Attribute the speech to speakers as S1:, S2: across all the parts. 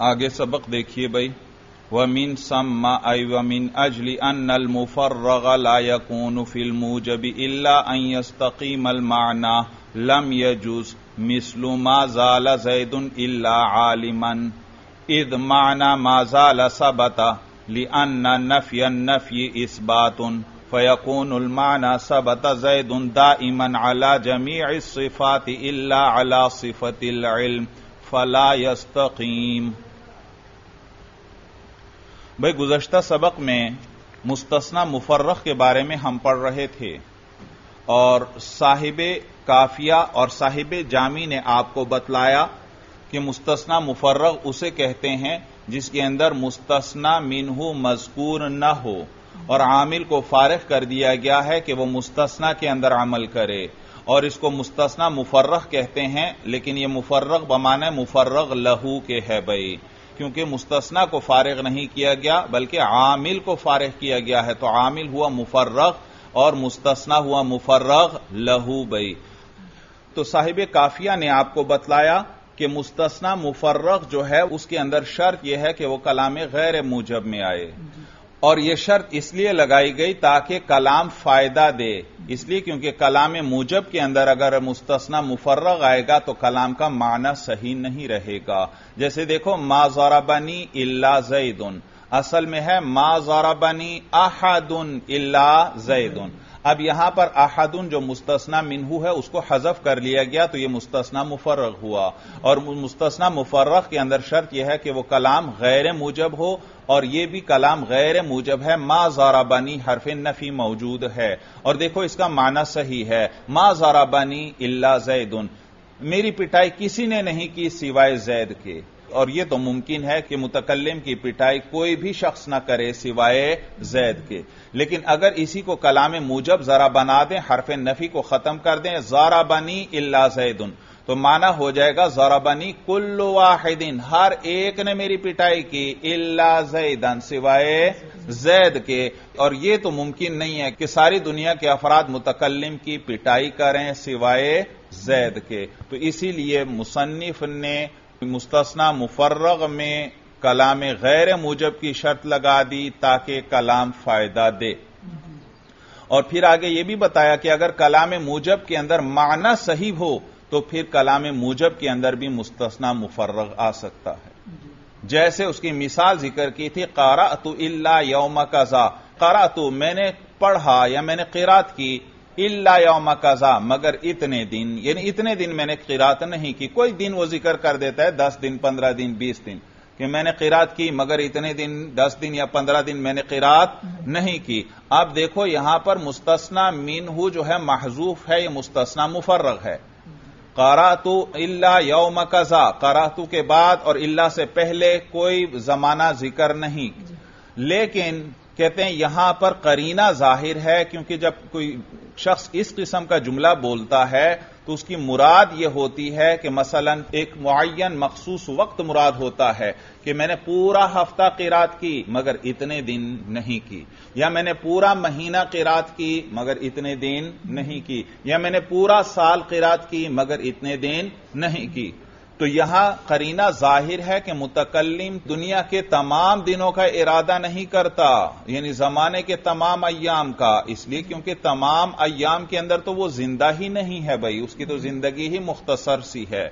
S1: आगे सबक देखिए भाई। वमिन सम्मा आई वमिन अजली अनल मुफर्रग ला यकून फिल मूजब इल्ला अन यस्तकीम अल माना लम यजूस मिसलु मा जाल जैदुन इल्ला आलिमन। इद माना मा जाल सबता लिअन्न नफय नफी इसबातुन। फयकून माना सबत जैदुन दाइमन अला जमी सिफात इल्ला अला सिफतिल फला यस्तकीम। भाई, गुजश्ता सबक में मुस्तना मुफर्रख के बारे में हम पढ़ रहे थे और साहिब काफिया और साहिब जामी ने आपको बतलाया कि मुस्तना मुफर्रख उसे कहते हैं जिसके अंदर मुस्तना मिनहू मजकूर न हो और आमिल को फारिग कर दिया गया है कि वह मुस्तना के अंदर अमल करे और इसको मुस्तना मुफर्रख कहते हैं, लेकिन यह मुफर्रख बमाने मुफर्रख लहू के है भाई। क्योंकि मुस्तना को फारग नहीं किया गया, बल्कि आमिल को फारग किया गया है। तो आमिल हुआ मुफर्रग और मुस्तना हुआ मुफर्रग लहू बई। तो साहिब काफिया ने आपको बतलाया कि मुस्तना मुफर्रग जो है, उसके अंदर शर्त यह है कि वह कलाम गैर मूजब में आए। और यह शर्त इसलिए लगाई गई ताकि कलाम फ़ायदा दे। इसलिए क्योंकि कलाम मूजब के अंदर अगर मुस्तना मुफर्रग आएगा तो कलाम का माना सही नहीं रहेगा। जैसे देखो, मा ज़राबनी इला जैदुन। असल में है, मा ज़राबनी आहादन इला जैदुन। अब यहाँ पर अहदुन जो मुस्तना मिनहू है, उसको हजफ कर लिया गया तो यह मुस्तना मुफर्रग हुआ। और मुस्तना मुफर्रग के अंदर शर्त यह है कि वह कलाम गैर मूजब हो, और यह भी कलाम गैर मूजब है। मा जाराबानी हरफ नफी मौजूद है। और देखो इसका माना सही है। मा जाराबानी इल्ला जैदुन। मेरी पिटाई किसी ने नहीं की सिवाय जैद के। और यह तो मुमकिन है कि मुतकलम की पिटाई कोई भी शख्स ना करे सिवाय जैद के। लेकिन अगर इसी को कलाम मूजब जरा बना दें, हरफ नफी को खत्म कर दें, जारा बनी इल्ला जैदुन तो माना हो जाएगा जराबनी कुल्लु वाहिदिन, हर एक ने मेरी पिटाई की इल्ला जैदन सिवाय जैद के। और यह तो मुमकिन नहीं है कि सारी दुनिया के अफराद मुतकलम की पिटाई करें सिवाय जैद के। तो इसीलिए मुसन्निफ ने मुस्तना मुफर्रग में कलाम गैर मूजब की शर्त लगा दी ताकि कलाम फ़ायदा दे। और फिर आगे यह भी बताया कि अगर कलाम मूजब के अंदर माना सही हो तो फिर कलाम मूजब के अंदर भी मुस्तना मुफर्रग आ सकता है। जैसे उसकी मिसाल ज़िक्र की थी कारा तो इल्ला यौम कजा कारा तो मैंने पढ़ा या मैंने किरात की इल्ला यौम कजा, मगर इतने दिन, यानी इतने दिन मैंने किरात नहीं की। कोई दिन वो ज़िक्र कर देता है, दस दिन, पंद्रह दिन, बीस दिन, कि मैंने किरात की, मगर इतने दिन, दस दिन या पंद्रह दिन मैंने किरात नहीं की। अब देखो, यहाँ पर मुस्तना मीनहू जो है, महजूफ है, ये मुस्तना मुफर्रग है। करातु इल्ला यौम कजा, करातु के बाद और इल्ला से पहले कोई जमाना ज़िक्र नहीं। लेकिन कहते हैं, यहाँ पर करीना ज़ाहिर है, क्योंकि जब कोई शख्स इस किस्म का जुमला बोलता है तो उसकी मुराद यह होती है कि मसलन एक मुन मखसूस वक्त मुराद होता है कि मैंने पूरा हफ़्ता किरात की, मगर इतने दिन नहीं की। या मैंने पूरा महीना किरात की, मगर इतने दिन नहीं की। या मैंने पूरा साल किरात की, मगर इतने दिन नहीं की। तो यहाँ करीना ज़ाहिर है कि मुतकलम दुनिया के तमाम दिनों का इरादा नहीं करता, यानी जमाने के तमाम अयाम का। इसलिए क्योंकि तमाम अयाम के अंदर तो वो ज़िंदा ही नहीं है भाई, उसकी तो ज़िंदगी ही मुख्तसर सी है।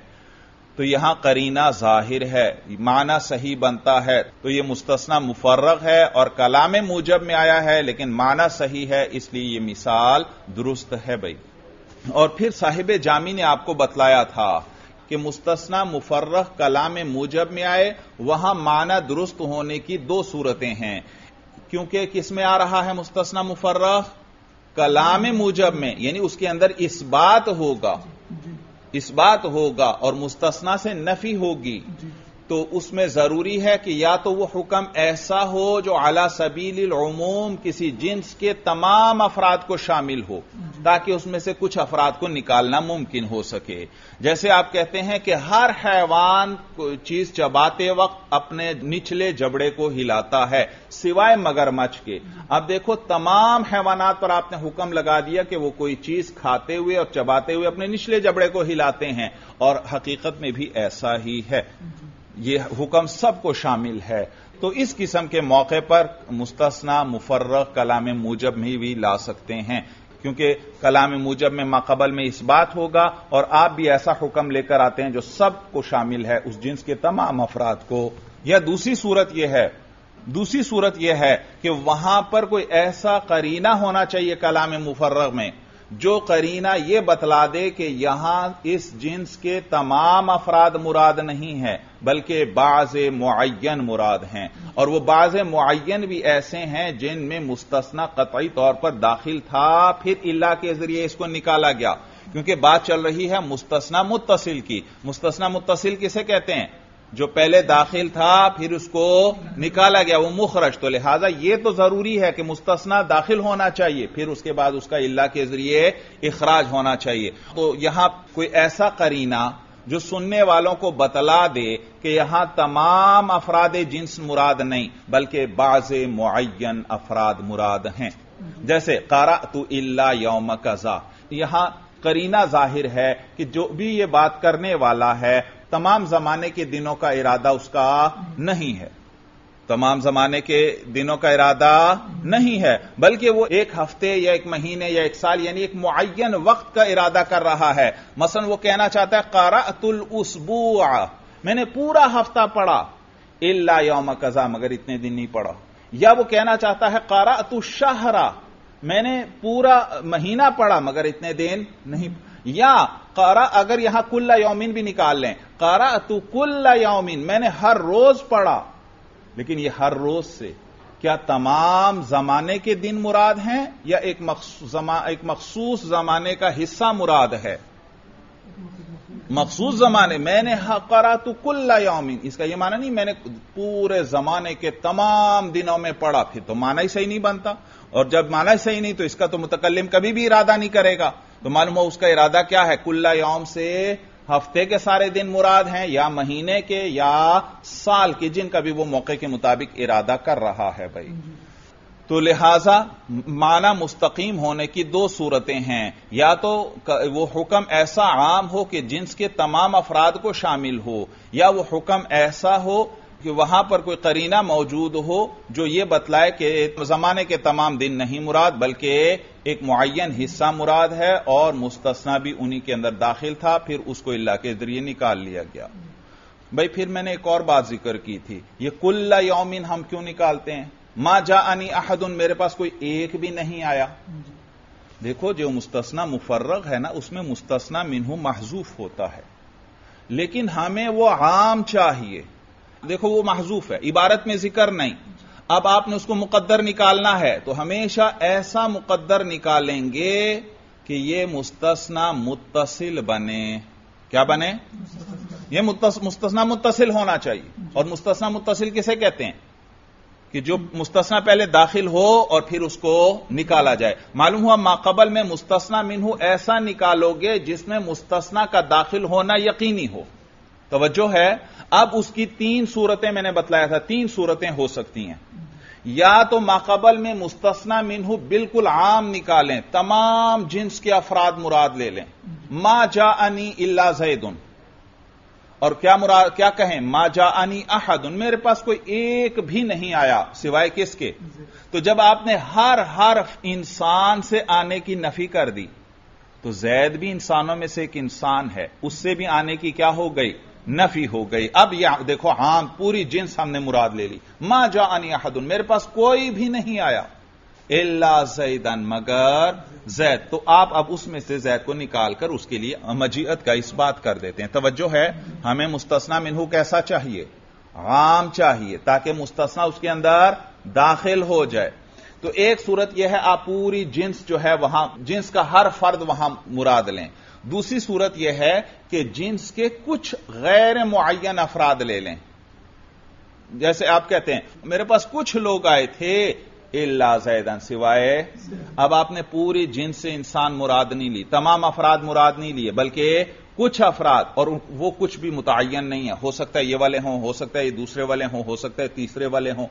S1: तो यहाँ करीना ज़ाहिर है, माना सही बनता है। तो यह मुस्तना मुफर्रग है और कलाम मूजब में आया है, लेकिन माना सही है, इसलिए यह मिसाल दुरुस्त है भाई। और फिर साहिब जामी ने आपको बतलाया था कि मुस्तना मुफर्रख कलाम मूजब में आए वहाँ माना दुरुस्त होने की दो सूरतें हैं। क्योंकि किसमें आ रहा है मुस्तना मुफर्रख? कलाम मूजब में यानी उसके अंदर इस बात होगा इस बात होगा और मुस्तना से नफी होगी। तो उसमें ज़रूरी है कि या तो वह हुक्म ऐसा हो जो अला सबील उमूम किसी जिन्स के तमाम अफराद को शामिल हो, ताकि उसमें से कुछ अफराद को निकालना मुमकिन हो सके। जैसे आप कहते हैं कि हर हैवान चीज़ चबाते वक्त अपने निचले जबड़े को हिलाता है, सिवाय मगरमच्छ के। अब देखो, तमाम हैवानात पर आपने हुक्म लगा दिया कि वो कोई चीज़ खाते हुए और चबाते हुए अपने निचले जबड़े को हिलाते हैं, और हकीकत में भी ऐसा ही है। ये हुक्म सबको शामिल है। तो इस किस्म के मौके पर मुस्तना मुफर्रक, कलाम मूजब में भी ला सकते हैं। क्योंकि कलाम मूजब में माकबल में इस बात होगा और आप भी ऐसा हुक्म लेकर आते हैं जो सबको शामिल है उस जिन्स के तमाम अफराद को। या दूसरी सूरत यह है, दूसरी सूरत यह है कि वहाँ पर कोई ऐसा करीना होना चाहिए कलाम मुफर्रग में जो करीना यह बतला दे कि यहाँ इस जिन्स के तमाम अफराद मुराद नहीं है, बल्कि बाज मुआयन मुराद हैं। और वह बाज मुआयन भी ऐसे हैं जिनमें मुस्तना कतई तौर पर दाखिल था, फिर इल्ला के ज़रिए इसको निकाला गया। क्योंकि बात चल रही है मुस्तना मुतसिल की। मुस्तना मुतसिल किसे कहते हैं? जो पहले दाखिल था, फिर उसको निकाला गया, वो मुखरज। तो लिहाजा ये तो ज़रूरी है कि मुस्तना दाखिल होना चाहिए, फिर उसके बाद उसका इल्ला के ज़रिए इखराज होना चाहिए। तो यहाँ कोई ऐसा करीना जो सुनने वालों को बतला दे कि यहाँ तमाम अफराद जिन्स मुराद नहीं, बल्कि बाज मुआयन अफराद मुराद हैं। जैसे कारा तु इल्ला यौम कजा। यहाँ करीना ज़ाहिर है कि जो भी ये बात करने वाला है तमाम जमाने के दिनों का इरादा उसका नहीं है। तमाम जमाने के दिनों का इरादा नहीं है, बल्कि वो एक हफ़्ते या एक महीने या एक साल, यानी एक मुआयन वक्त का इरादा कर रहा है। मसन वो कहना चाहता है, कारातुल उसबुआ, मैंने पूरा हफ़्ता पढ़ा, इल्ला यौम कजा, मगर इतने दिन नहीं पढ़ा। या वो कहना चाहता है, कारातु शाहरा, मैंने पूरा महीना पढ़ा, मगर इतने दिन नहीं। या कारा अगर यहाँ कुल्ला यौमिन भी निकाल लें कारा तू कुल्ला यौमिन मैंने हर रोज पढ़ा लेकिन यह हर रोज से क्या तमाम जमाने के दिन मुराद हैं या एक जमा, एक मखसूस जमाने का हिस्सा मुराद है? मखसूस जमाने मैंने करा तो कुल्ला यौमिन इसका यह माना नहीं मैंने पूरे जमाने के तमाम दिनों में पढ़ा फिर तो माना ही सही नहीं बनता और जब माना ही सही नहीं तो इसका तो मुतकलम कभी भी इरादा नहीं करेगा। तो मालूम हो उसका इरादा क्या है? कुल्ला यौम से हफ़्ते के सारे दिन मुराद हैं, या महीने के, या साल के, जिनका भी वो मौके के मुताबिक इरादा कर रहा है भाई। तो लिहाजा माना मुस्तकीम होने की दो सूरतें हैं। या तो वो हुक्म ऐसा आम हो कि जिन्स के तमाम अफराद को शामिल हो, या वो हुक्म ऐसा हो कि वहाँ पर कोई करीना मौजूद हो जो ये बतलाए कि जमाने के तमाम दिन नहीं मुराद, बल्कि एक मुआयन हिस्सा मुराद है और मुस्तना भी उन्हीं के अंदर दाखिल था, फिर उसको इल्ला के ज़रिए निकाल लिया गया। भाई, फिर मैंने एक और बात ज़िक्र की थी। ये कुल्ला यौमिन हम क्यों निकालते हैं? माँ जा अनी अहदुन, मेरे पास कोई एक भी नहीं आया। देखो, जो मुस्तना मुफर्रग है ना, उसमें मुस्तना मिनहू महजूफ होता है। लेकिन हमें वो आम चाहिए। देखो वो महजूफ है, इबारत में ज़िक्र नहीं। अब आपने उसको मुकद्दर निकालना है तो हमेशा ऐसा मुकद्दर निकालेंगे कि ये मुस्तना मुतसिल बने। क्या बने? ये मुस्तना मुतसिल होना चाहिए। और मुस्तना मुतसिल किसे कहते हैं? कि जो मुस्तना पहले दाखिल हो और फिर उसको निकाला जाए। मालूम हुआ माकबल में मुस्तना मिनहू ऐसा निकालोगे जिसमें मुस्तना का दाखिल होना यकीनी हो। तवज्जो है, अब उसकी तीन सूरतें मैंने बतलाया था, तीन सूरतें हो सकती हैं। या तो माकबल में मुस्तना मिनहू बिल्कुल आम निकालें, तमाम जिन्स के अफराद मुराद ले लें। मा जा अनी इल्ला जैदुन। और क्या मुराद, क्या कहें? मा जा अनी अहदुन। मेरे पास कोई एक भी नहीं आया, सिवाय किसके? तो जब आपने हर हर इंसान से आने की नफी कर दी तो जैद भी इंसानों में से एक इंसान है। उससे भी आने की क्या हो गई? नफी हो गई। अब यह देखो, हाँ, पूरी जिन्स हमने मुराद ले ली। माँ जा अनी अहदुन। मेरे पास कोई भी नहीं आया। इल्ला जैदन, मगर जैद। तो आप अब उसमें से जैद को निकालकर उसके लिए मजीत का इस बात कर देते हैं। तवज्जो है, हमें मुस्तना मिनहू कैसा चाहिए? आम चाहिए, ताकि मुस्तना उसके अंदर दाखिल हो जाए। तो एक सूरत यह है, आप पूरी जिन्स जो है, वहाँ, जिन्स का हर फर्द वहाँ मुराद लें। दूसरी सूरत यह है कि जिन्स के कुछ गैर मुआयन अफराद ले लें। जैसे आप कहते हैं, मेरे पास कुछ लोग आए थे, इल्ला जैदन सिवाय, अब आपने पूरी जिन्स से इंसान मुराद नहीं ली, तमाम अफराद मुराद नहीं लिए, बल्कि कुछ अफराद, और वो कुछ भी मुतन नहीं है। हो सकता है ये वाले हों, हो सकता है ये दूसरे वाले हों, हो सकता है तीसरे वाले हों।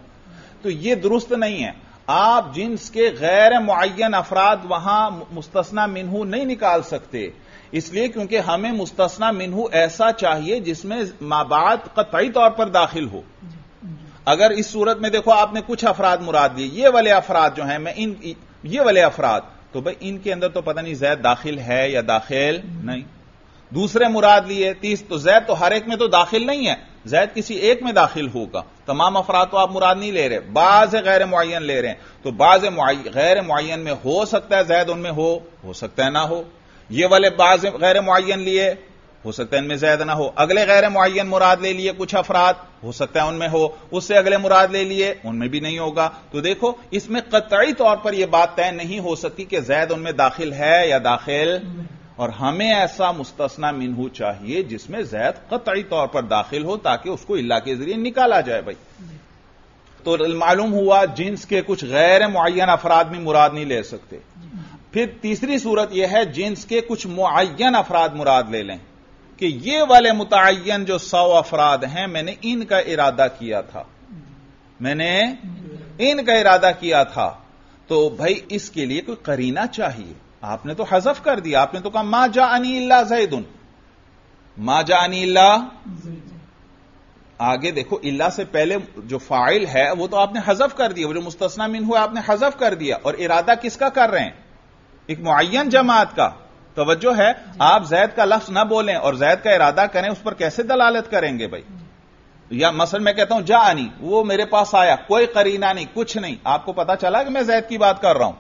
S1: तो ये दुरुस्त नहीं है। आप जिन्स के गैर मुआयन अफराद वहाँ मुस्तना मिनहू नहीं निकाल सकते। इसलिए क्योंकि हमें मुस्तना मिनहू ऐसा चाहिए जिसमें माबाद कतई तौर पर दाखिल हो। अगर इस सूरत में देखो आपने कुछ अफराद मुराद लिए, ये वाले अफराद जो हैं, मैं इन ये वाले अफराद तो भाई इनके अंदर तो पता नहीं जैद दाखिल है या दाखिल नहीं। दूसरे मुराद लिए, तीस तो जैद तो हर एक में तो दाखिल नहीं है। जैद किसी एक में दाखिल होगा। तमाम अफराद तो आप मुराद नहीं ले रहे, बाज गैर मुन ले रहे हैं। तो बाज गैर मुन में हो सकता है जैद उनमें हो हो सकता है ना हो। ये वाले बाज गैर मुन लिए, हो सकता है इनमें जैद ना हो। अगले गैर मुन मुराद ले लिए कुछ अफराद, हो सकता है उनमें हो। उससे अगले मुराद ले लिए, उनमें भी नहीं होगा। तो देखो, इसमें कतई तौर पर यह बात तय नहीं हो सकती कि जैद उनमें दाखिल है या दाखिल और हमें ऐसा मुस्तना मिनहू चाहिए जिसमें जैद कतई तौर पर दाखिल हो ताकि उसको इल्ला के ज़रिए निकाला जाए भाई। तो मालूम हुआ जिन्स के कुछ गैर मुन अफराद भी मुराद नहीं ले सकते। फिर तीसरी सूरत यह है, जिन्स के कुछ मुन अफराद मुराद ले लें कि ये वाले मुतन जो सौ अफराद हैं, मैंने इनका इरादा किया था। मैंने इनका इरादा किया था। तो भाई इसके लिए कोई करीना चाहिए। आपने तो हजफ कर दिया, आपने तो कहा, मा जा अनिल्ला जैदुन। मा जा अनिल्ला आगे देखो, इल्ला से पहले जो फ़ाइल है, वो तो आपने हजफ कर दिया, वो जो मुस्तना मिन हुआ, आपने हजफ कर दिया। और इरादा किसका कर रहे हैं? एक मुन जमात का। तवज्जो है, आप जैद का लफ्ज ना बोलें और जैद का इरादा करें, उस पर कैसे दलालत करेंगे भाई? या मसल मैं कहता हूँ जा आनी वो मेरे पास आया, कोई करीना नहीं, कुछ नहीं। आपको पता चला कि मैं जैद की बात कर रहा हूँ?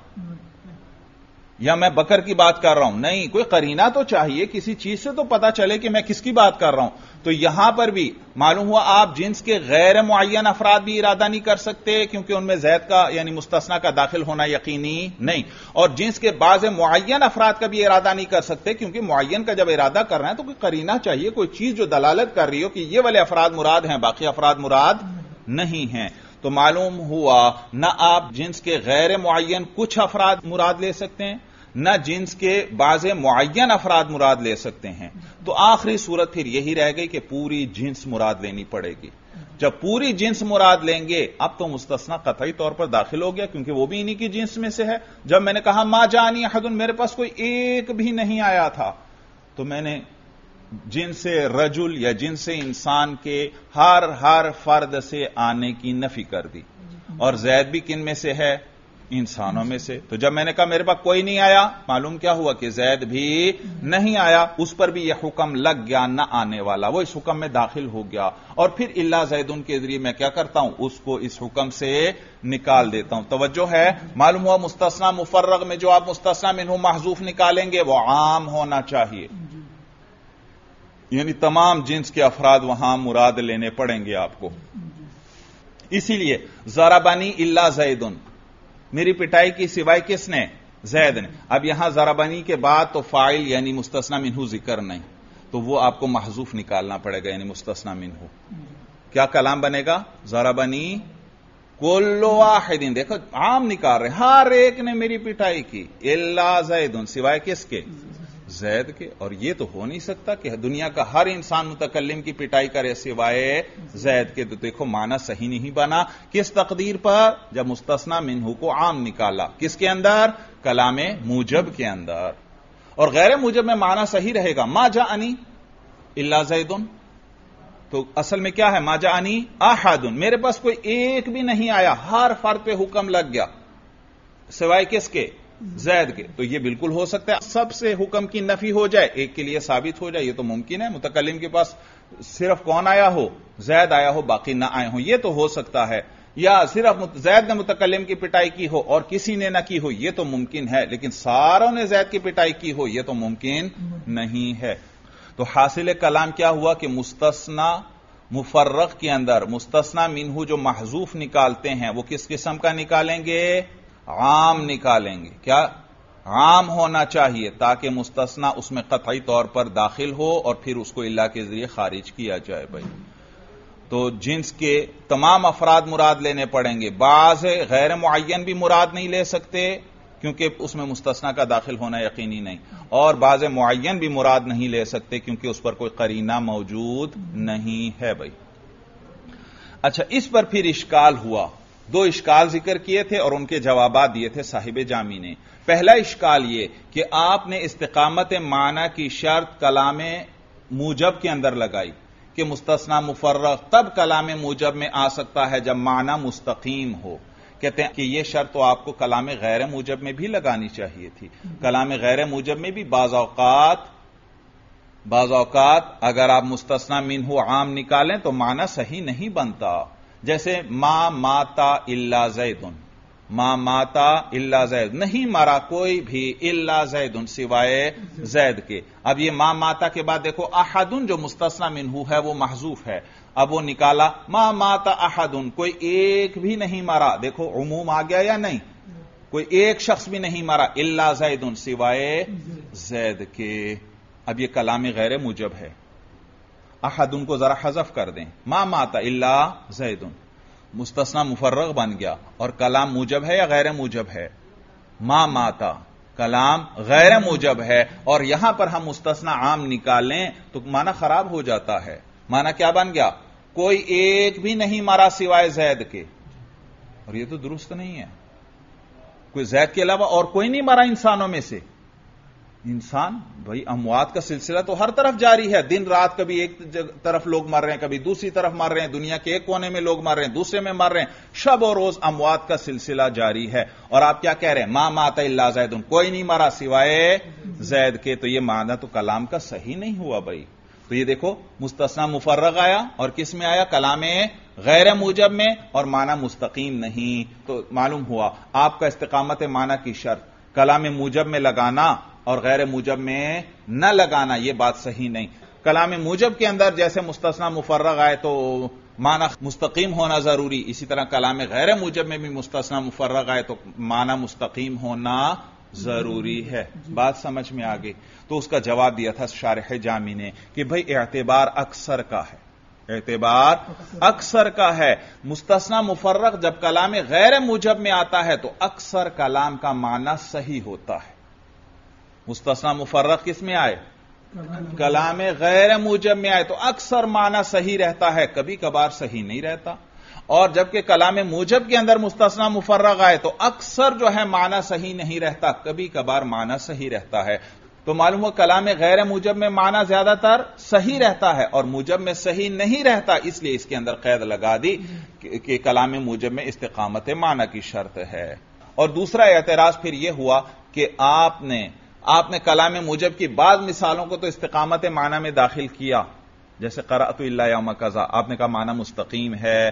S1: या मैं बकर की बात कर रहा हूँ? नहीं, कोई करीना तो चाहिए, किसी चीज़ से तो पता चले कि मैं किसकी बात कर रहा हूँ। तो यहाँ पर भी मालूम हुआ, आप जिन्स के गैर मुन अफराद भी इरादा नहीं कर सकते, क्योंकि उनमें जैद का, यानी मुस्तना का दाखिल होना यकीनी नहीं। और जिन्स के बाज मुन अफराद का भी इरादा नहीं कर सकते, क्योंकि मुन का जब इरादा कर रहे हैं तो कोई करीना चाहिए, कोई चीज़ जो दलालत कर रही हो कि ये वाले अफराद मुराद हैं, बाकी अफराद मुराद नहीं है। तो मालूम हुआ, ना आप जिन्स के गैर मुन कुछ अफराद मुराद ले सकते हैं न जिन्स के बाज मुन अफराद मुराद ले सकते हैं। तो आखिरी सूरत फिर यही रह गई कि पूरी जिन्स मुराद लेनी पड़ेगी। जब पूरी जिन्स मुराद लेंगे, अब तो मुस्तना कतई तौर पर दाखिल हो गया, क्योंकि वो भी इन्हीं की जिन्स में से है। जब मैंने कहा, माँ जानी हदुन मेरे पास कोई एक भी नहीं आया था। तो मैंने जिनसे रजुल या जिनसे इंसान के हर हर फर्द से आने की नफी कर दी। और जैद भी किन में से है? इंसानों में से। तो जब मैंने कहा, मेरे पास कोई नहीं आया, मालूम क्या हुआ कि जैद भी नहीं आया। उस पर भी यह हुक्म लग गया, न आने वाला। वो इस हुक्म में दाखिल हो गया। और फिर इल्ला जैदुन के ज़रिए मैं क्या करता हूँ? उसको इस हुक्म से निकाल देता हूँ। तवज्जो है? मालूम हुआ मुस्तना मुफर्रग में जो आप मुस्तना मिनहू महजूफ निकालेंगे, वो आम होना चाहिए। यानी तमाम जिन्स के अफराद वहाँ मुराद लेने पड़ेंगे आपको। इसीलिए जराबानी इल्ला जैदुन। मेरी पिटाई की सिवाय किसने? जैद ने। अब यहाँ जराबनी के बाद तो फ़ाइल यानी मुस्तना मिनहू ज़िक्र नहीं। तो वो आपको महजूफ निकालना पड़ेगा यानी मुस्तना मिनहू। क्या कलाम बनेगा? जराबनी, कोल्लो वाहिदीन। देखो, आम निकाल रहे हर एक ने मेरी पिटाई की। इल्ला जैदन। सिवाय किसके? जैद के, और ये तो हो नहीं सकता कि दुनिया का हर इंसान मुतकलम की पिटाई करे सिवाय जैद के। तो देखो, माना सही नहीं बना। किस तकदीर पर? जब मुस्तना मिनहू को आम निकाला। किसके अंदर? कलाम मूजब के अंदर। और गैर मूजब में माना सही रहेगा। मा जा अनी इल्ला जैदुन। तो असल में क्या है? माजा अनी आहादुन। मेरे पास कोई एक भी नहीं आया। हर फर्द पे हुक्म लग गया। सिवाय किसके? जैद के। तो यह बिल्कुल हो सकता है। सबसे हुक्म की नफी हो जाए, एक के लिए साबित हो जाए यह तो मुमकिन है। मुतकलिम के पास सिर्फ़ कौन आया हो? जैद आया हो, बाकी ना आए हो। यह तो हो सकता है। या सिर्फ़ जैद ने मुतकलिम की पिटाई की हो और किसी ने ना की हो यह तो मुमकिन है। लेकिन सारों ने जैद की पिटाई की हो यह तो मुमकिन नहीं है। तो हासिल कलाम क्या हुआ कि मुस्तना मुफर्रक के अंदर मुस्तना मिनहू जो महजूफ निकालते हैं, वो किस किस्म का निकालेंगे? आम निकालेंगे। क्या? आम होना चाहिए ताकि मुस्तना उसमें कतई तौर पर दाखिल हो और फिर उसको इल्ला के ज़रिए खारिज किया जाए भाई। तो जिन्स के तमाम अफराद मुराद लेने पड़ेंगे। बाज गैर मुन भी मुराद नहीं ले सकते, क्योंकि उसमें मुस्तना का दाखिल होना यकीनी नहीं। और बाज मुन भी मुराद नहीं ले सकते, क्योंकि उस पर कोई करीना मौजूद नहीं है भाई। अच्छा इस पर फिर इश्काल हुआ। दो इश्काल ज़िक्र किए थे और उनके जवाब दिए थे साहिब जामी ने। पहला इश्काल यह कि आपने इस्तकामत माना की शर्त कलाम मूजब के अंदर लगाई, कि मुस्तना मुफर्रक तब कलाम मूजब में आ सकता है जब माना मुस्तकीम हो। कहते हैं कि यह शर्त तो आपको कलाम गैर मूजब में भी लगानी चाहिए थी। कलाम गैर मूजब में भी बाज़ात बाज़ात अगर आप मुस्तना मिन हो आम निकालें तो माना सही नहीं बनता। जैसे मा माता इल्ला जैदुन। मा माता इल्ला जैद। नहीं मारा कोई भी इल्ला जैदुन सिवाय जैद के। अब ये मा माता के बाद देखो, अहदुन जो मुस्तना मिनहू है, वो महजूफ है। अब वो निकाला, माँ माता अहदुन, कोई एक भी नहीं मारा। देखो, उमूम आ गया या नहीं? कोई एक शख्स भी नहीं मारा, इल्ला जैदुन सिवाय जैद के। अब ये कलाम गैर मुजब है। अहदुन उनको जरा हजफ कर दें। माँ माता इल्ला जैदुन। मुस्तना मुफर्रक बन गया। और कलाम मुजब है या गैर मुजब है? माँ माता। कलाम गैर मुजब है। और यहाँ पर हम मुस्तना आम निकालें तो माना खराब हो जाता है। माना क्या बन गया? कोई एक भी नहीं मारा सिवाय जैद के। और यह तो दुरुस्त नहीं है। कोई जैद के अलावा और कोई नहीं मारा इंसानों में से। इंसान, भाई अमवात का सिलसिला तो हर तरफ़ जारी है। दिन रात कभी एक तरफ़ लोग मर रहे हैं, कभी दूसरी तरफ़ मर रहे हैं, दुनिया के एक कोने में लोग मर रहे हैं, दूसरे में मर रहे हैं। शब और रोज अमवात का सिलसिला जारी है। और आप क्या कह रहे हैं? माँ माता इल्ला जैद कोई नहीं मरा सिवाय जैद के। तो यह माना तो कलाम का सही नहीं हुआ भाई। तो ये देखो मुस्तना मुफर्रग आया और किसमें आया? कलाम गैर मुजब में। और माना मुस्तकीम नहीं। तो मालूम हुआ, आपका इस्तकामत माना की शर्त। कलाम मूजब में लगाना और गैर मूजब में न लगाना यह बात सही नहीं। कलाम मूजब के अंदर जैसे मुस्तना मुफर्रग आए तो माना मुस्तकीम होना ज़रूरी। इसी तरह कलाम गैर मूजब में भी मुस्तना मुफर्रग आए तो माना मुस्तकीम होना ज़रूरी है। बात समझ में आ गई। तो उसका जवाब दिया था शारह जामी ने कि भाई एतबार अक्सर का है। एतबार अक्सर का है। मुस्तना मुफर्रक जब कलाम गैर मुजब में आता है तो अक्सर कलाम का माना सही होता है। मुस्तना मुफर्रक किसमें आए? कलाम गैर मुजब में आए तो अक्सर माना सही रहता है कभी कभार सही नहीं रहता। और जबकि कलाम मुजब के अंदर मुस्तना मुफर्रक आए तो अक्सर जो है माना सही नहीं रहता कभी कभार माना सही रहता है। तो मालूम हो कलाम गैर मूजब में माना ज़्यादातर सही रहता है और मूजब में सही नहीं रहता इसलिए इसके अंदर कैद लगा दी कि, कलाम मूजब में इस्तकामत माना की शर्त है। और दूसरा एतराज़ फिर यह हुआ कि आपने आपने कलाम मूजब की बाद मिसालों को तो इस्तकामत माना में दाखिल किया। जैसे करात यौम कजा आपने कहा माना मुस्तकीम है।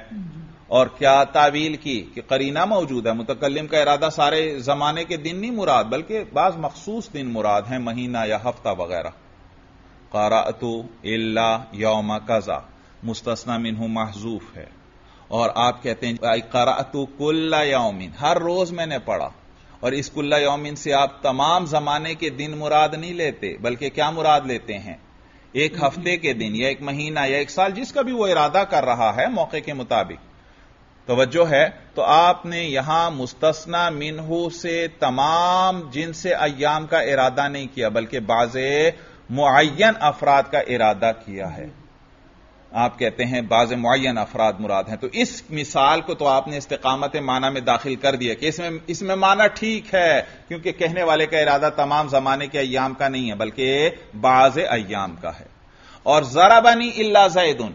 S1: और क्या तावील की कि करीना मौजूद है? मुतकलम का इरादा सारे जमाने के दिन नहीं मुराद, बल्कि बाज मखसूस दिन मुराद है, महीना या हफ़्ता वगैरह। करातु इल्ला यौम कजा मुस्तना मिनहू महजूफ है। और आप कहते हैं करातु कुल्ला यौमिन हर रोज मैंने पढ़ा। और इस कुल्ला यौमिन से आप तमाम जमाने के दिन मुराद नहीं लेते, बल्कि क्या मुराद लेते हैं? एक हफ़्ते के दिन या एक महीना या एक साल, जिसका भी वो इरादा कर रहा है, मौके के मुताबिक। तवज्जो है तो आपने यहाँ मुस्तना मिनहू से तमाम जिनसे अयाम का इरादा नहीं किया, बल्कि बाजे मुआयन अफराद का इरादा किया है। आप कहते हैं बाज मुन अफराद मुराद हैं तो इस मिसाल को तो आपने इस्तकामत माना में दाखिल कर दिया कि इसमें इसमें माना ठीक है, क्योंकि कहने वाले का इरादा तमाम जमाने के अयाम का नहीं है, बल्कि बाज अयाम का है। और जरा बनी इल्ला जैदुन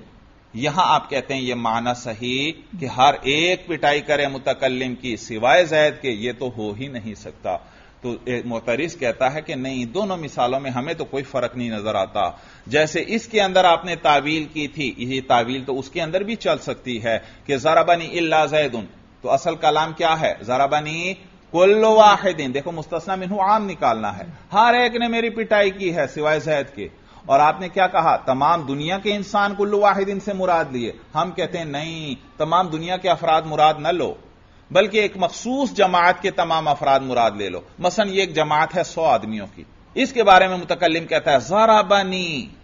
S1: यहाँ आप कहते हैं यह माना सही कि हर एक पिटाई करे मुतकलम की, सिवाय जैद के, ये तो हो ही नहीं सकता। तो मोतरिस कहता है कि नहीं, दोनों मिसालों में हमें तो कोई फ़र्क नहीं नज़र आता। जैसे इसके अंदर आपने तावील की थी, ये तावील तो उसके अंदर भी चल सकती है कि जराबनी इल्ला जैदुन। तो असल कलाम क्या है? जराबनी कुल्लो वाहिदीन। देखो मुस्तना मिनहू आम निकालना है। हर एक ने मेरी पिटाई की है, सिवाय जैद के। और आपने क्या कहा? तमाम दुनिया के इंसान कुल्लू वाहिदीन से मुराद लिए। हम कहते हैं, नहीं, तमाम दुनिया के अफराद मुराद न लो, बल्कि एक मखसूस जमात के तमाम अफराद मुराद ले लो। मसन ये एक जमात है सौ आदमियों की। इसके बारे में मुतकलम कहता है, जरा बनी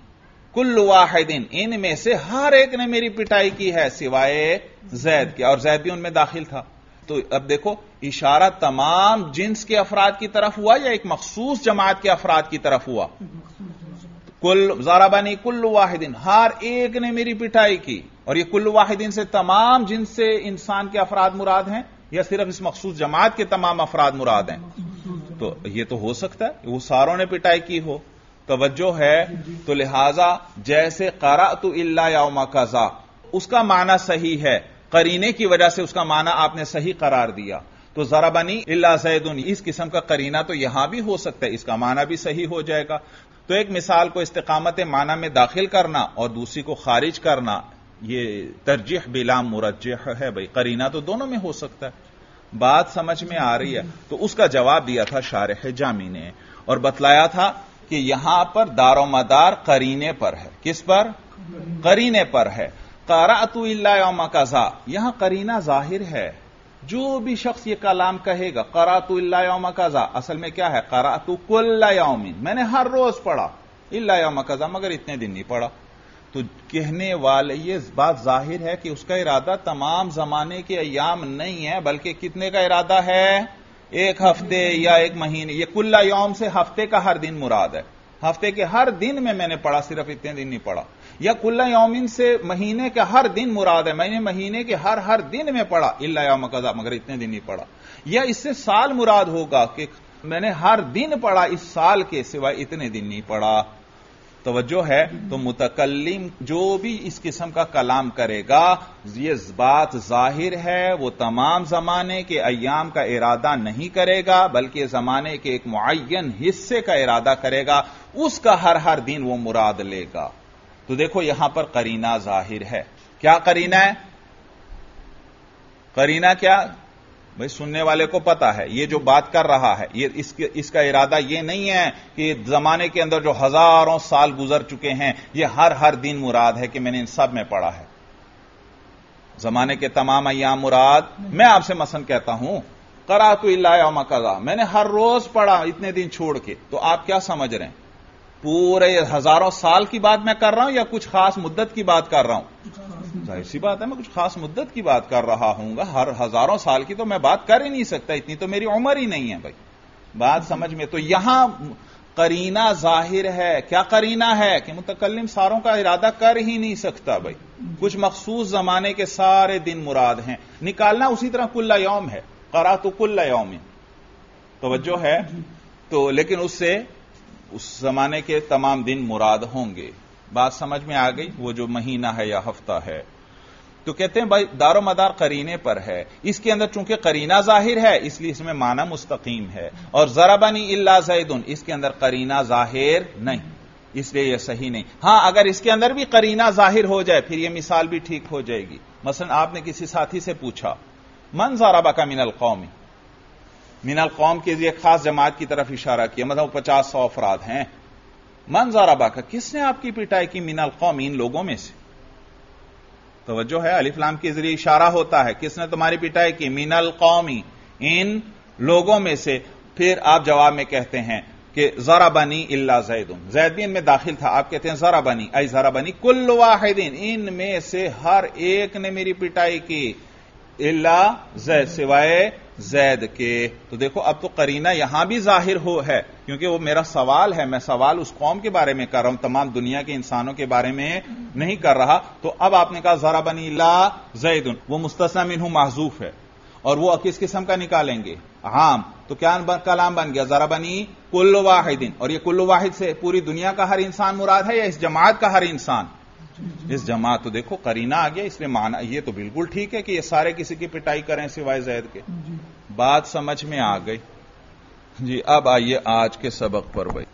S1: कुल्लु वाहिदीन, इनमें से हर एक ने मेरी पिटाई की है, सिवाय जैद के। और जैद भी उनमें दाखिल था। तो अब देखो, इशारा तमाम जिन्स के अफराद की तरफ़ हुआ या एक मखसूस जमात के अफराद की तरफ़ हुआ? कुल जाराबानी कुल्लु वाहिदिन, हर एक ने मेरी पिटाई की। और ये कुल्ल वाहिदीन से तमाम जिनसे इंसान के अफराद मुराद हैं, या सिर्फ़ इस मखसूस जमात के तमाम अफराद मुराद हैं? तो ये तो हो सकता है, वो सारों ने पिटाई की हो। तवज्जो है तो लिहाजा जैसे करा तो इल्ला यामा कजा, उसका माना सही है। करीने की वजह से उसका माना आपने सही करार दिया। तो जरा बनी इल्ला सैदुन इस किस्म का करीना तो यहाँ भी हो सकता है, इसका माना भी सही हो जाएगा। तो एक मिसाल को इस्तेकामत माना में दाखिल करना और दूसरी को खारिज करना, ये तरजीह बिलाम मुरजह है भाई। करीना तो दोनों में हो सकता है। बात समझ में आ रही है। तो उसका जवाब दिया था शारह जामी ने और बतलाया था कि यहाँ पर दारो मदार करीने पर है। किस पर? करीने पर है। कारातु यौम कजा। यहाँ करीना ज़ाहिर है। जो भी शख्स ये कलाम कहेगा, करातु यौम कजा, असल में क्या है? करातु कुल्ला यौमिन। मैंने हर रोज पढ़ा, इल्ला यौम कजा, मगर इतने दिन नहीं पढ़ा। तो कहने वाले, ये बात ज़ाहिर है कि उसका इरादा तमाम जमाने के अयाम नहीं है, बल्कि कितने का इरादा है? एक हफ़्ते या एक महीने। ये कुल्ला यौम से हफ़्ते का हर दिन मुराद है। हफ़्ते के हर दिन में मैंने पढ़ा, सिर्फ़ इतने दिन नहीं पढ़ा। या कुल्ला यौमिन से महीने के हर दिन मुराद है। मैंने महीने के हर हर दिन में पढ़ा। इल्ला यौम कजा, मगर इतने दिन नहीं पढ़ा। या इससे साल मुराद होगा कि मैंने हर दिन पढ़ा, इस साल के सिवाय इतने दिन नहीं पढ़ा। तवज्जो है तो मुतकल्लिम जो भी इस किस्म का कलाम करेगा, ये बात ज़ाहिर है, वो तमाम जमाने के अयाम का इरादा नहीं करेगा, बल्कि जमाने के एक मुन हिस्से का इरादा करेगा। उसका हर हर दिन वो मुराद लेगा। तो देखो यहाँ पर करीना ज़ाहिर है। क्या करीना है? करीना क्या? भाई सुनने वाले को पता है ये जो बात कर रहा है ये इसके, इसका इरादा ये नहीं है कि जमाने के अंदर जो हज़ारों साल गुजर चुके हैं ये हर हर दिन मुराद है कि मैंने इन सब में पढ़ा है। जमाने के तमाम अयाम मुराद मैं आपसे मसन कहता हूँ करा तो इलामा कजा मैंने हर रोज पढ़ा इतने दिन छोड़ के तो आप क्या समझ रहे हैं? पूरे हज़ारों साल की बात मैं कर रहा हूँ या कुछ खास मुद्दत की बात कर रहा हूँ? ज़ाहिर सी बात है, मैं कुछ खास मुद्दत की बात कर रहा हूँ हर हज़ारों साल की तो मैं बात कर ही नहीं सकता, इतनी तो मेरी उम्र ही नहीं है भाई। बात समझ में तो यहाँ करीना ज़ाहिर है। क्या करीना है? कि मुतकलम सारों का इरादा कर ही नहीं सकता भाई। कुछ मखसूस जमाने के सारे दिन मुराद हैं। निकालना उसी तरह कुल्ला यौम है। करा तो कुल्ला यौम तोज्जो है। तो लेकिन उससे उस जमाने के तमाम दिन मुराद होंगे। बात समझ में आ गई? वो जो महीना है या हफ़्ता है। तो कहते हैं, भाई दारो मदार करीने पर है। इसके अंदर चूँकि करीना ज़ाहिर है, इसलिए इसमें माना मुस्तकीम है। और जराबानी इल्ला जैदुन, इसके अंदर करीना ज़ाहिर नहीं। इसलिए यह सही नहीं। हाँ, अगर इसके अंदर भी करीना ज़ाहिर हो जाए, फिर यह मिसाल भी ठीक हो जाएगी। मसलन, आपने किसी साथी से पूछा, मन जाराबा का मिनल कौमी? मिनल कौम के लिए खास जमात की तरफ़ इशारा किया मतलब पचास सौ अफराद हैं। मन जाराबा का, किसने आपकी पिटाई की मिनल कौम इन लोगों में से? तवज्जो है अलिफ्लाम के ज़रिए इशारा होता है, किसने तुम्हारी पिटाई की मिनल कौमी इन लोगों में से? फिर आप जवाब में कहते हैं कि जरा बनी इल्ला जैदुन। जैदीन में दाखिल था, आप कहते हैं जरा बनी आई जरा बनी कुल वाहिदीन इनमें से हर एक ने मेरी पिटाई की, इल्ला जैद सिवाय जैद के। तो देखो, अब तो करीना यहाँ भी ज़ाहिर हो है, क्योंकि वो मेरा सवाल है, मैं सवाल उस कौम के बारे में कर रहा हूँ, तमाम दुनिया के इंसानों के बारे में नहीं कर रहा। तो अब आपने कहा, जरा बनी ला जैदुन, वो मुस्तना मिनहू महजूफ है, और वो किस किस्म का निकालेंगे? आम। तो क्या कलाम बन गया, जरा बनी कुल्ल वाहिदिन। और ये कुल्ल वाहिद से पूरी दुनिया का हर इंसान मुराद है या इस जमात का हर इंसान? इस जमात तो देखो करीना आ गया इसलिए माना ये तो बिल्कुल ठीक है कि ये सारे किसी की पिटाई करें सिवाय जैद के। बात समझ में आ गई। जी अब आइए आज के सबक पर भाई।